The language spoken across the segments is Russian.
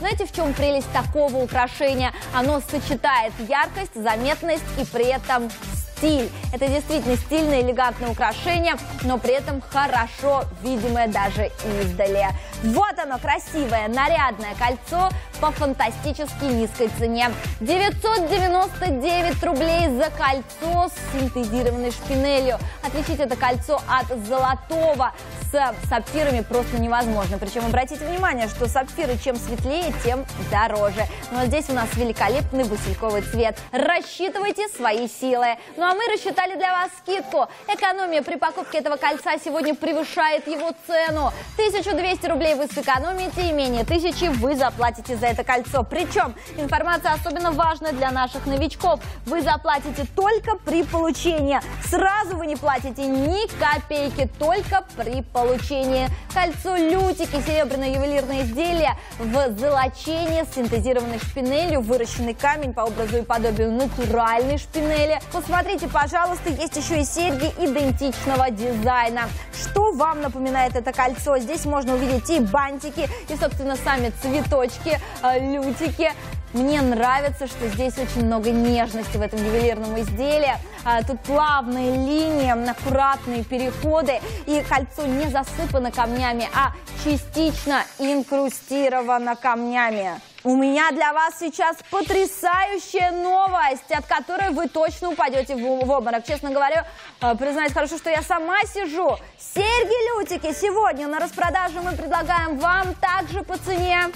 Знаете, в чем прелесть такого украшения? Оно сочетает яркость, заметность и при этом стиль. Это действительно стильное, элегантное украшение, но при этом хорошо видимое даже издали. Вот оно, красивое, нарядное кольцо по фантастически низкой цене. 999 рублей за кольцо с синтезированной шпинелью. Отличить это кольцо от золотого с сапфирами просто невозможно. Причем обратите внимание, что сапфиры чем светлее, тем дороже. Но здесь у нас великолепный бутильковый цвет. Рассчитывайте свои силы. Ну а мы рассчитали для вас скидку. Экономия при покупке этого кольца сегодня превышает его цену. 1200 рублей вы сэкономите и менее тысячи вы заплатите за это кольцо. Причем информация особенно важна для наших новичков. Вы заплатите только при получении. Сразу вы не платите ни копейки, только при получении. Кольцо лютики, серебряное ювелирное изделие в золочении с синтезированной шпинелью, выращенный камень по образу и подобию натуральной шпинели. Посмотрите, пожалуйста, есть еще и серьги идентичного дизайна. Что вам напоминает это кольцо? Здесь можно увидеть и бантики, и, собственно, сами цветочки, э, лютики. Мне нравится, что здесь очень много нежности в этом ювелирном изделии. А, тут плавные линии, аккуратные переходы. И кольцо не засыпано камнями, а частично инкрустировано камнями. У меня для вас сейчас потрясающая новость, от которой вы точно упадете в, в обморок. Честно говоря, э, признаюсь, хорошо, что я сама сижу. Серьги-лютики сегодня на распродаже мы предлагаем вам также по цене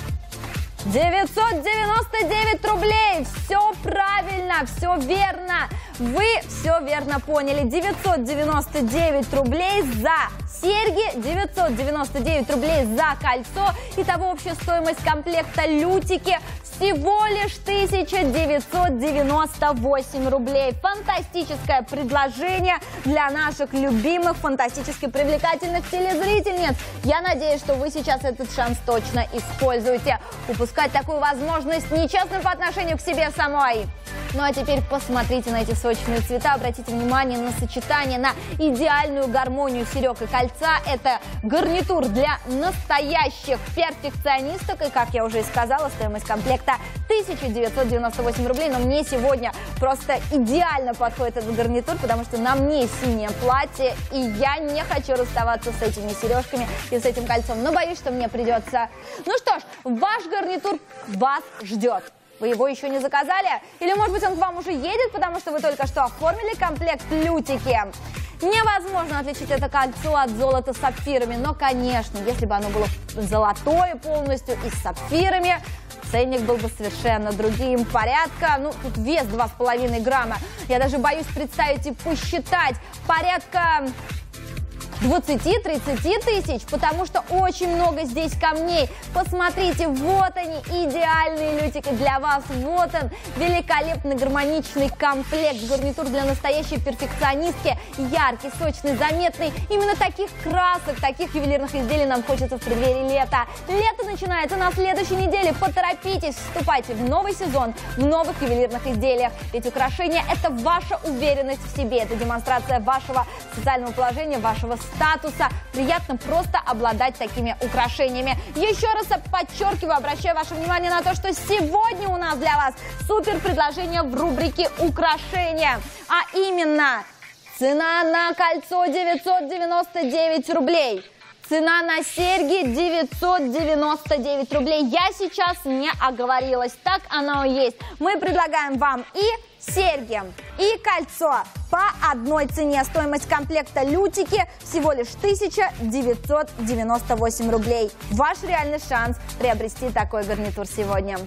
999 рублей. Все правильно, все верно. Вы все верно поняли. 999 рублей за серьги, 999 рублей за кольцо. Итого общая стоимость комплекта лютики всего лишь 1998 рублей. Фантастическое предложение для наших любимых, фантастически привлекательных телезрительниц. Я надеюсь, что вы сейчас этот шанс точно используете. Упускать такую возможность нечестно по отношению к себе самой. Ну а теперь посмотрите на эти сочные цвета, обратите внимание на сочетание, на идеальную гармонию серег и кольца. Это гарнитур для настоящих перфекционисток. И, как я уже и сказала, стоимость комплекта 1998 рублей. Но мне сегодня просто идеально подходит этот гарнитур, потому что на мне синее платье, и я не хочу расставаться с этими сережками и с этим кольцом. Но боюсь, что мне придется... Ну что ж, ваш гарнитур вас ждет. Вы его еще не заказали? Или, может быть, он к вам уже едет, потому что вы только что оформили комплект лютики? Невозможно отличить это кольцо от золота с сапфирами, но, конечно, если бы оно было золотое полностью и с сапфирами, ценник был бы совершенно другим. Порядка, ну, тут вес 2,5 грамма. Я даже боюсь представить и посчитать. Порядка 20-30 тысяч, потому что очень много здесь камней. Посмотрите, вот они, идеальные лютики для вас. Вот он, великолепный гармоничный комплект, гарнитур для настоящей перфекционистки. Яркий, сочный, заметный. Именно таких красок, таких ювелирных изделий нам хочется в преддверии лета. Лето начинается на следующей неделе. Поторопитесь, вступайте в новый сезон в новых ювелирных изделиях. Ведь украшения – это ваша уверенность в себе. Это демонстрация вашего социального положения, вашего статуса. Приятно просто обладать такими украшениями. Еще раз подчеркиваю, обращаю ваше внимание на то, что сегодня у нас для вас супер предложение в рубрике «Украшения». А именно, цена на кольцо 999 рублей. Цена на серьги 999 рублей. Я сейчас не оговорилась, так оно и есть. Мы предлагаем вам и серьги, и кольцо по одной цене. Стоимость комплекта лютики всего лишь 1998 рублей. Ваш реальный шанс приобрести такой гарнитур сегодня.